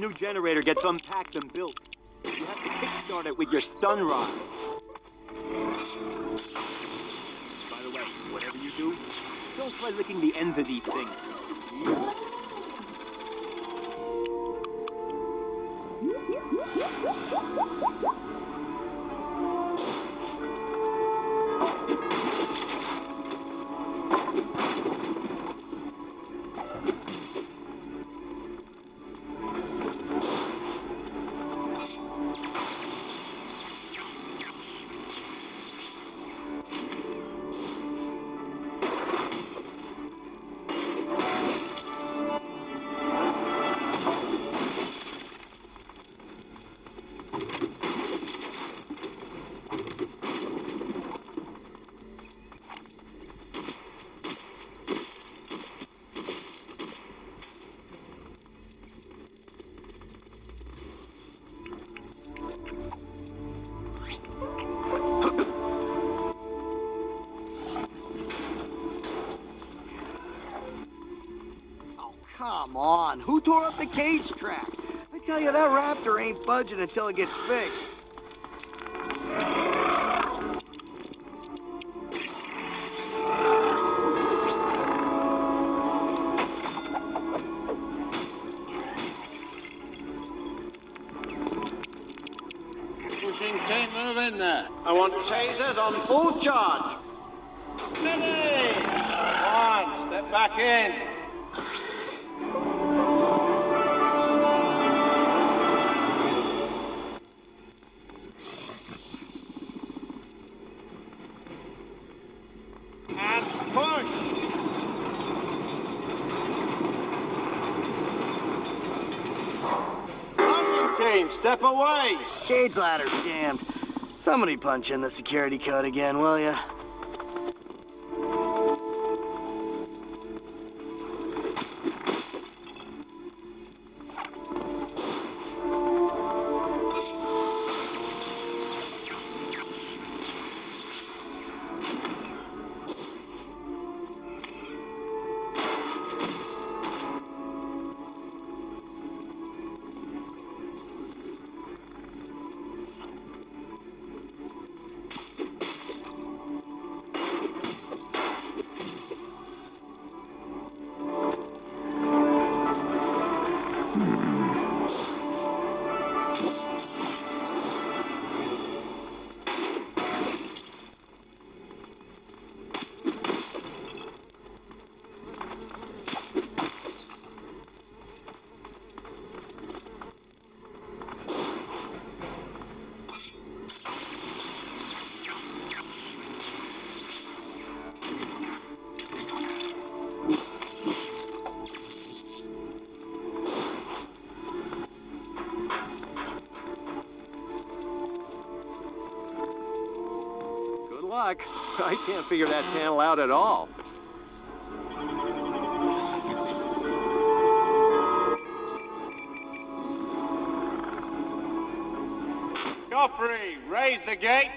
new generator gets unpacked and built. You have to kickstart it with your stun rod. By the way, whatever you do, don't try licking the ends of these things. Tore up the cage track? I tell you, that raptor ain't budging until it gets fixed. I want tasers on full charge. Steady! One, step back in. Away! Cage ladder's jammed. Somebody punch in the security code again, will ya? ます。Can't figure that panel out at all. Godfrey, raise the gate.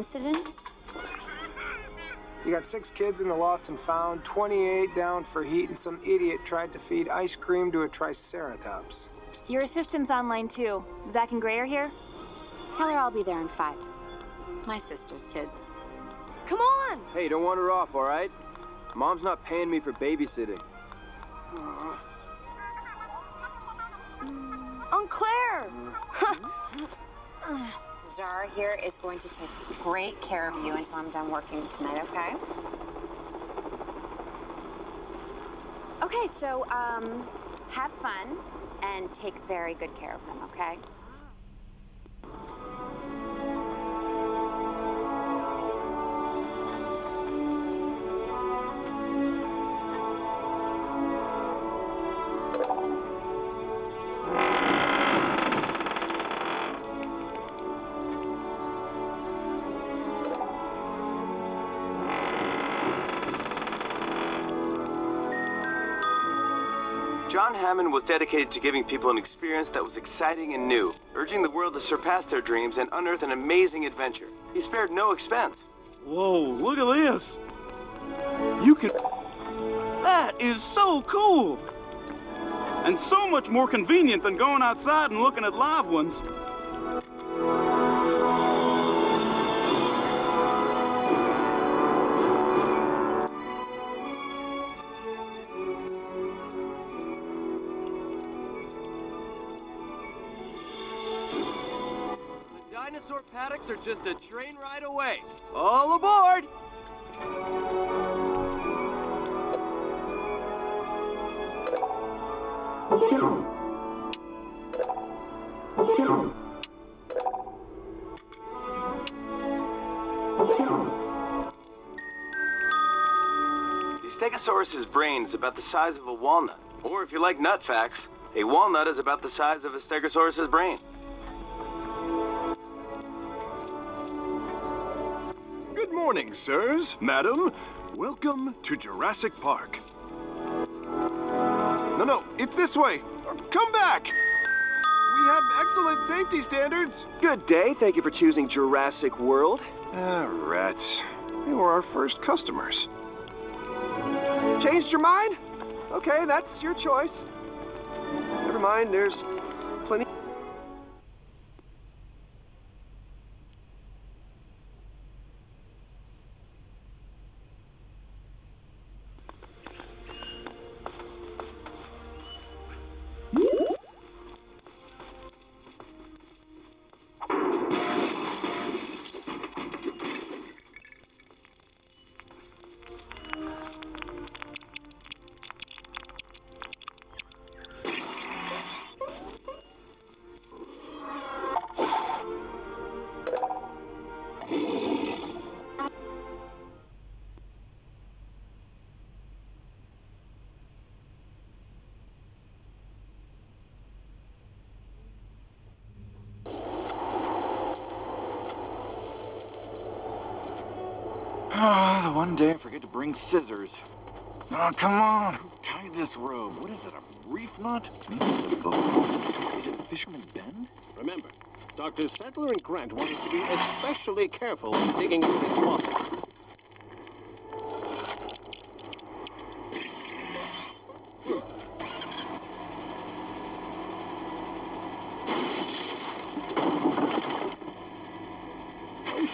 Incidents? You got six kids in the lost and found, 28 down for heat, and some idiot tried to feed ice cream to a triceratops. Your assistant's online too. Zach and Gray are here? Tell her I'll be there in five. My sister's kids. Come on! Hey, don't wander off, all right? Mom's not paying me for babysitting. Aunt Claire! Mm-hmm. Zara here is going to take great care of you until I'm done working tonight, okay? Okay, so, um, have fun and take very good care of them, okay? Hammond was dedicated to giving people an experience that was exciting and new, urging the world to surpass their dreams and unearth an amazing adventure. He spared no expense. Whoa, look at this. You can. That is so cool. And so much more convenient than going outside and looking at live ones. Are just a train ride away. All aboard! The Stegosaurus's brain is about the size of a walnut. Or if you like nut facts, a walnut is about the size of a Stegosaurus's brain. Sirs, madam. Welcome to Jurassic Park. No, no, it's this way. Come back. We have excellent safety standards. Good day. Thank you for choosing Jurassic World. Ah, rats. They were our first customers. Changed your mind? Okay, that's your choice. Never mind, there's one day I forget to bring scissors. Oh, come on. Who tied this rope? What is it, a reef knot? Maybe it's a boat. Is it Fisherman's Bend? Remember, Doctors Sattler and Grant wanted to be especially careful when digging into this fossil.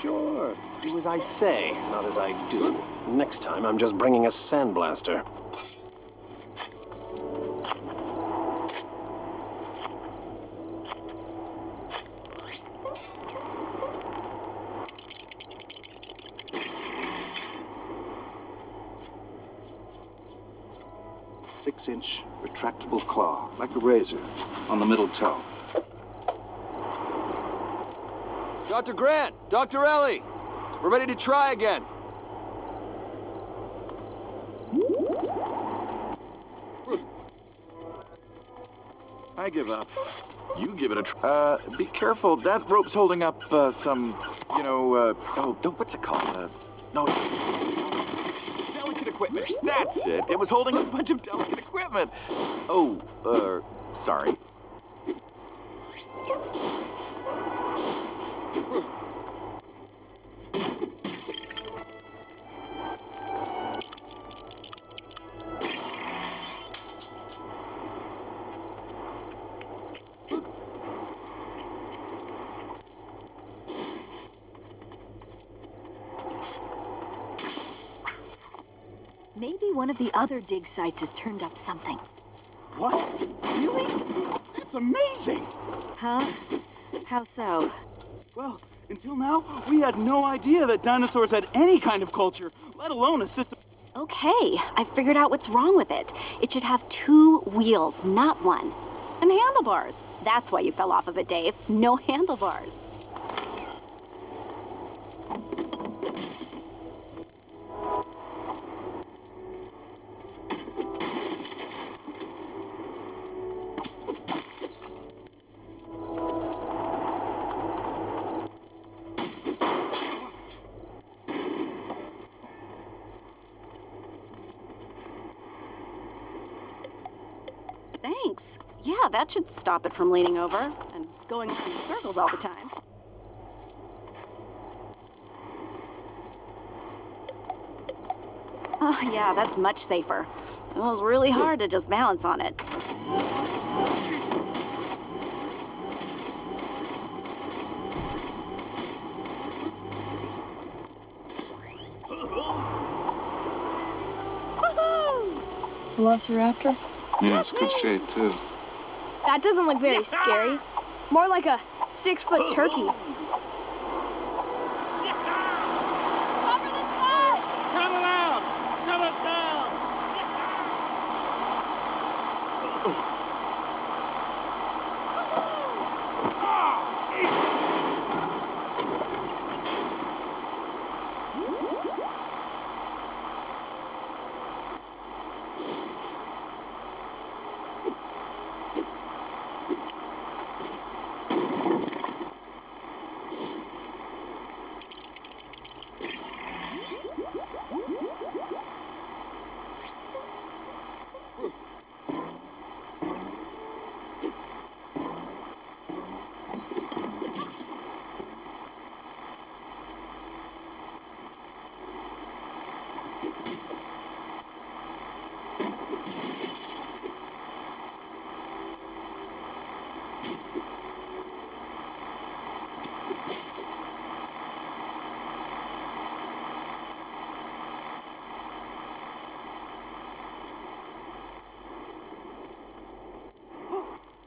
Sure. Do as I say, not as I do. Next time, I'm just bringing a sandblaster. Six-inch retractable claw, like a razor, on the middle toe. Dr. Grant, Dr. Ellie, we're ready to try again. I give up. You give it a try. Uh, be careful. That rope's holding up uh, some, you know, uh, oh, no, what's it called? Uh, no. Delicate equipment. That's it. It was holding up a bunch of delicate equipment. Oh, uh, sorry. Other dig sites has turned up something. What? Really? That's amazing. Huh? How so? Well, until now, we had no idea that dinosaurs had any kind of culture, let alone a system. Okay, I figured out what's wrong with it. It should have two wheels, not one. And handlebars. That's why you fell off of it, Dave. No handlebars. Thanks. Yeah, that should stop it from leaning over and going around in circles all the time. Oh, yeah, that's much safer. It was really hard to just balance on it. Velociraptor? Yeah, it's good shape, too. That doesn't look very scary. More like a six foot turkey. Come around! Come us down!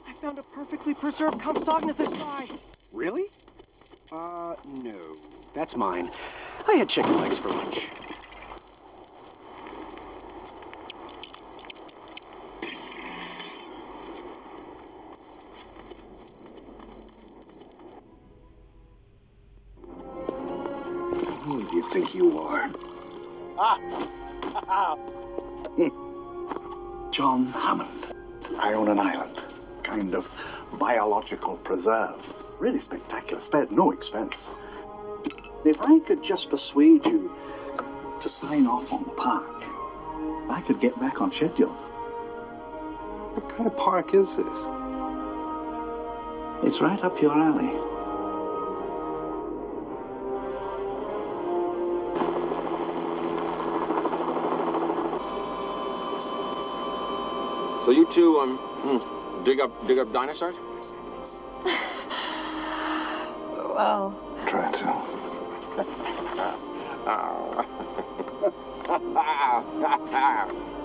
I found a perfectly preserved Compsognathus eye. Really? Uh, no. That's mine. I had chicken legs for lunch. Who do you think you are? Ah! John Hammond. I own an island. Kind of biological preserve. Really spectacular. Spared no expense. If I could just persuade you to sign off on the park, I could get back on schedule. What kind of park is this? It's right up your alley. So you two um hmm, dig up dig up dinosaurs? Well, Try to.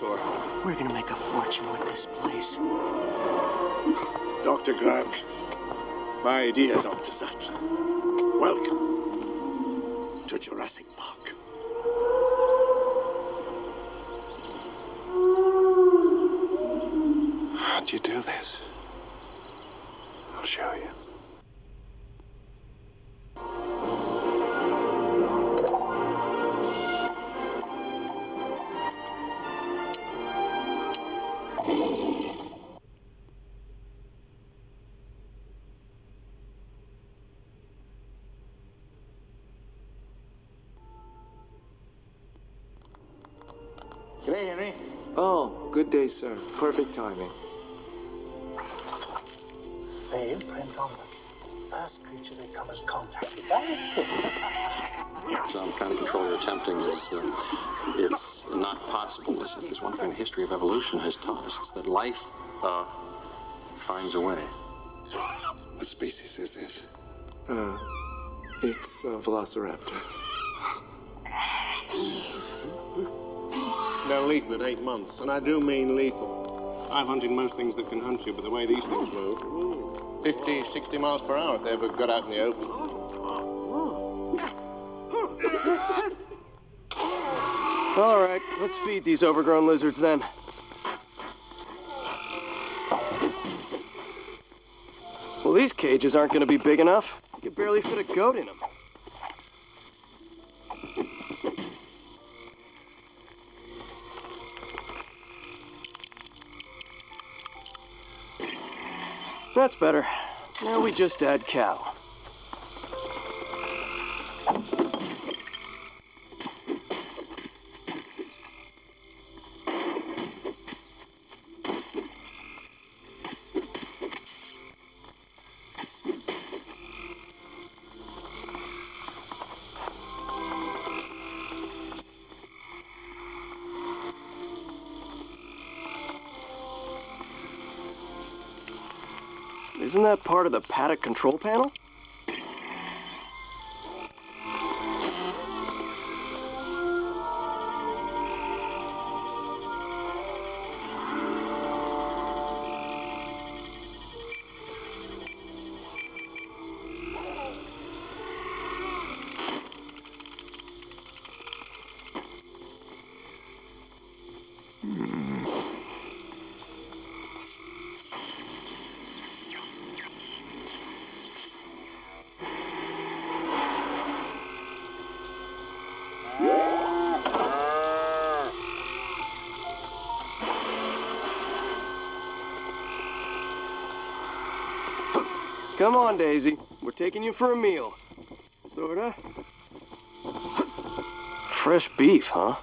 dinosaur. We're gonna make a fortune with this place. Dr. Grant, my are to that. Welcome to Jurassic Park. How'd you do this? I'll show you. Sir. Perfect timing. They imprint on the first creature they come in contact with. That's it. Some kind of control you're attempting is uh, it's not possible. Listen, there's one thing the history of evolution has taught us. It's that life uh, finds a way. What species is this? Uh, it's a velociraptor. They're lethal at eight months, and I do mean lethal. I've hunted most things that can hunt you, but the way these things move, 50, 60 miles per hour if they ever got out in the open. All right, let's feed these overgrown lizards then. Well, these cages aren't going to be big enough. You could barely fit a goat in them. That's better. Now we just add cow. Part of the paddock control panel? Come on, Daisy. We're taking you for a meal. Sorta. Fresh beef, huh?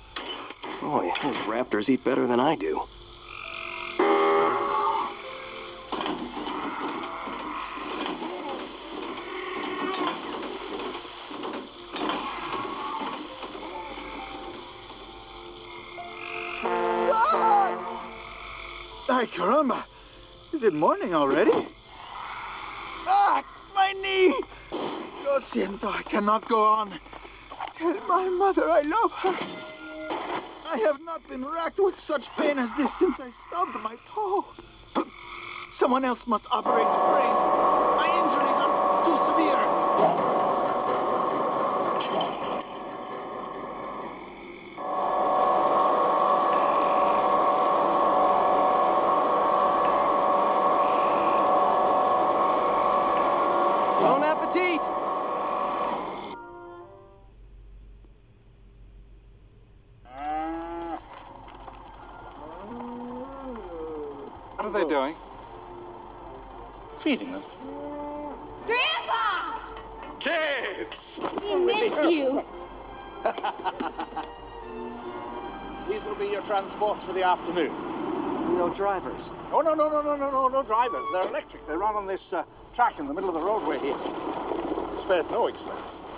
Oh, Boy, those raptors eat better than I do. Ay, caramba. Is it morning already? Ah, my knee! Siento, I cannot go on. Tell my mother I love her. I have not been racked with such pain as this since I stubbed my toe. Someone else must operate the brain. Your transports for the afternoon. No drivers. Oh, no, no, no, no, no, no, no drivers. They're electric. They run on this uh, track in the middle of the roadway here. Spared no expense.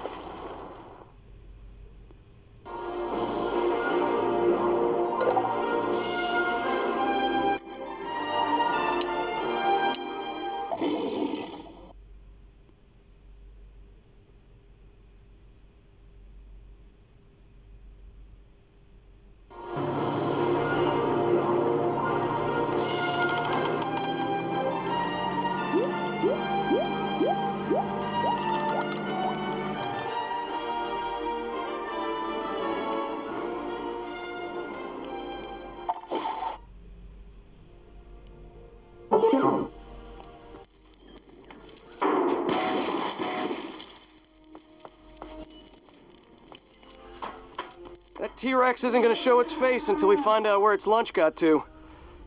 T-Rex isn't gonna show its face until we find out where its lunch got to.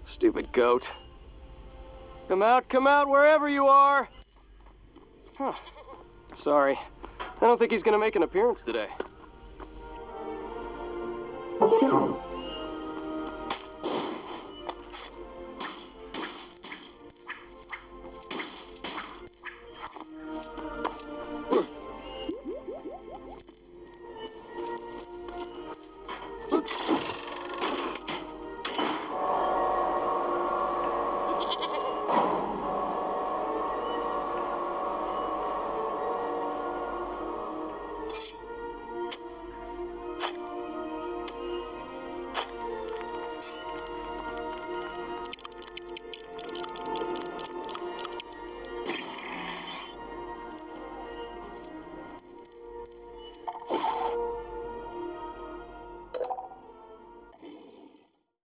Stupid goat. Come out, come out, wherever you are! Huh. Sorry. I don't think he's gonna make an appearance today.